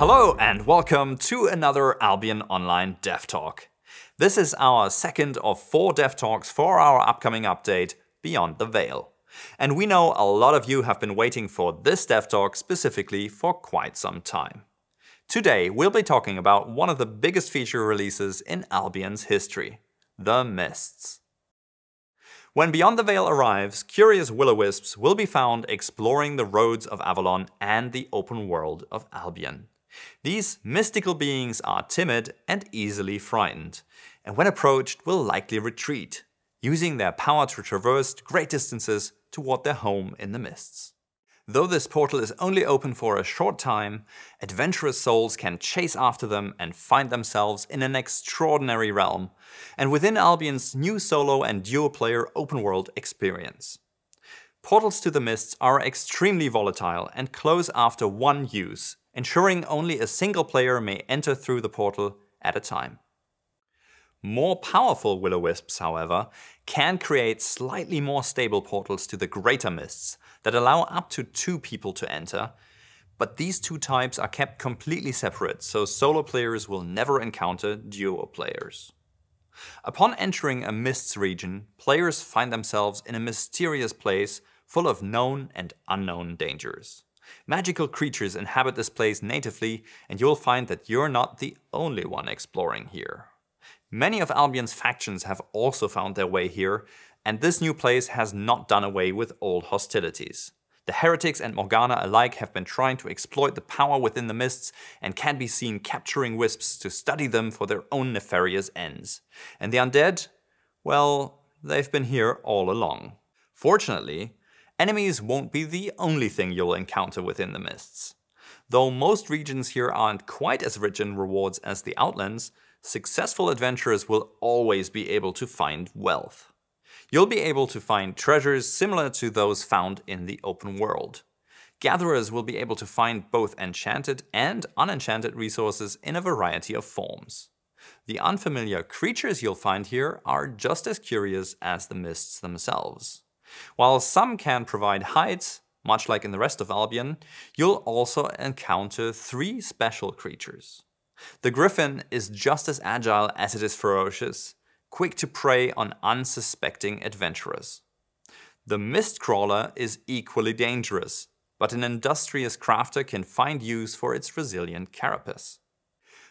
Hello and welcome to another Albion Online Dev Talk. This is our second of four Dev Talks for our upcoming update, Beyond the Veil. And we know a lot of you have been waiting for this Dev Talk specifically for quite some time. Today we'll be talking about one of the biggest feature releases in Albion's history, the Mists. When Beyond the Veil arrives, curious will-o-wisps will be found exploring the roads of Avalon and the open world of Albion. These mystical beings are timid and easily frightened, and when approached will likely retreat, using their power to traverse great distances toward their home in the mists. Though this portal is only open for a short time, adventurous souls can chase after them and find themselves in an extraordinary realm, and within Albion's new solo and duo player open world experience. Portals to the Mists are extremely volatile and close after one use, ensuring only a single player may enter through the portal at a time. More powerful will-o-wisps, however, can create slightly more stable portals to the greater mists that allow up to two people to enter, but these two types are kept completely separate, so solo players will never encounter duo players. Upon entering a mists region, players find themselves in a mysterious place full of known and unknown dangers. Magical creatures inhabit this place natively, and you'll find that you're not the only one exploring here. Many of Albion's factions have also found their way here, and this new place has not done away with old hostilities. The heretics and Morgana alike have been trying to exploit the power within the mists and can be seen capturing wisps to study them for their own nefarious ends. And the undead? Well, they've been here all along. Fortunately, Enemies won't be the only thing you'll encounter within the mists. Though most regions here aren't quite as rich in rewards as the Outlands, successful adventurers will always be able to find wealth. You'll be able to find treasures similar to those found in the open world. Gatherers will be able to find both enchanted and unenchanted resources in a variety of forms. The unfamiliar creatures you'll find here are just as curious as the mists themselves. While some can provide height, much like in the rest of Albion, you'll also encounter three special creatures. The Griffin is just as agile as it is ferocious, quick to prey on unsuspecting adventurers. The Mistcrawler is equally dangerous, but an industrious crafter can find use for its resilient carapace.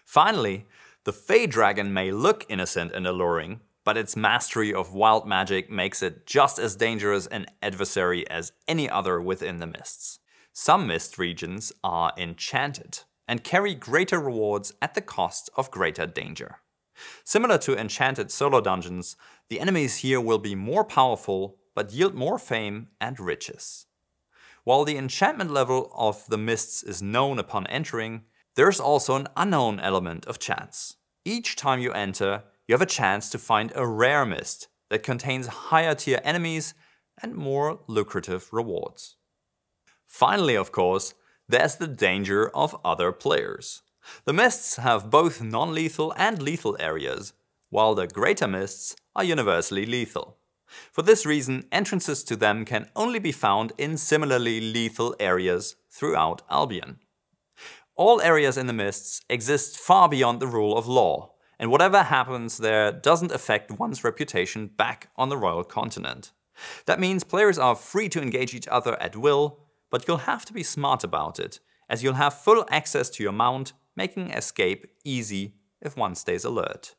Finally, the Fey Dragon may look innocent and alluring, but its mastery of wild magic makes it just as dangerous an adversary as any other within the mists. Some mist regions are enchanted and carry greater rewards at the cost of greater danger. Similar to enchanted solo dungeons, the enemies here will be more powerful but yield more fame and riches. While the enchantment level of the mists is known upon entering, there's also an unknown element of chance. Each time you enter, you have a chance to find a rare mist that contains higher tier enemies and more lucrative rewards. Finally, of course, there's the danger of other players. The mists have both non-lethal and lethal areas, while the greater mists are universally lethal. For this reason, entrances to them can only be found in similarly lethal areas throughout Albion. All areas in the mists exist far beyond the rule of law, and whatever happens there doesn't affect one's reputation back on the royal continent. That means players are free to engage each other at will, but you'll have to be smart about it, as you'll have full access to your mount, making escape easy if one stays alert.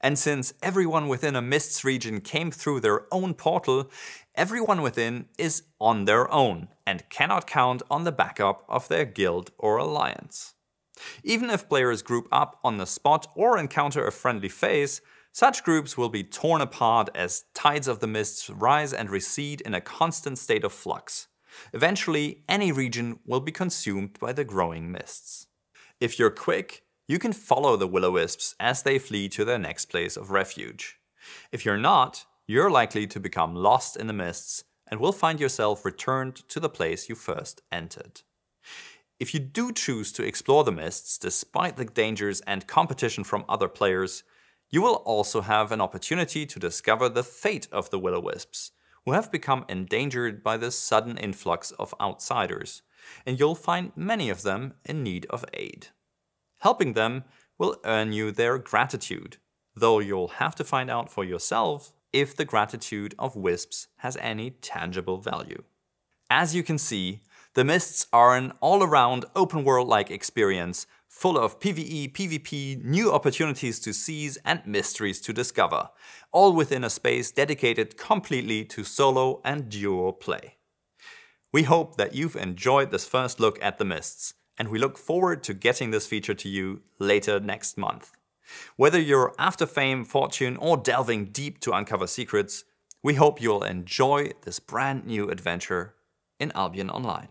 And since everyone within a Mists region came through their own portal, everyone within is on their own and cannot count on the backup of their guild or alliance. Even if players group up on the spot or encounter a friendly face, such groups will be torn apart as tides of the mists rise and recede in a constant state of flux. Eventually, any region will be consumed by the growing mists. If you're quick, you can follow the will-o-wisps as they flee to their next place of refuge. If you're not, you're likely to become lost in the mists and will find yourself returned to the place you first entered. If you do choose to explore the mists, despite the dangers and competition from other players, you will also have an opportunity to discover the fate of the will-o-wisps, who have become endangered by the sudden influx of outsiders, and you'll find many of them in need of aid. Helping them will earn you their gratitude, though you'll have to find out for yourself if the gratitude of Wisps has any tangible value. As you can see, the Mists are an all-around open world-like experience full of PvE, PvP, new opportunities to seize and mysteries to discover, all within a space dedicated completely to solo and duo play. We hope that you've enjoyed this first look at the Mists, and we look forward to getting this feature to you later next month. Whether you're after fame, fortune, or delving deep to uncover secrets, we hope you'll enjoy this brand new adventure in Albion Online.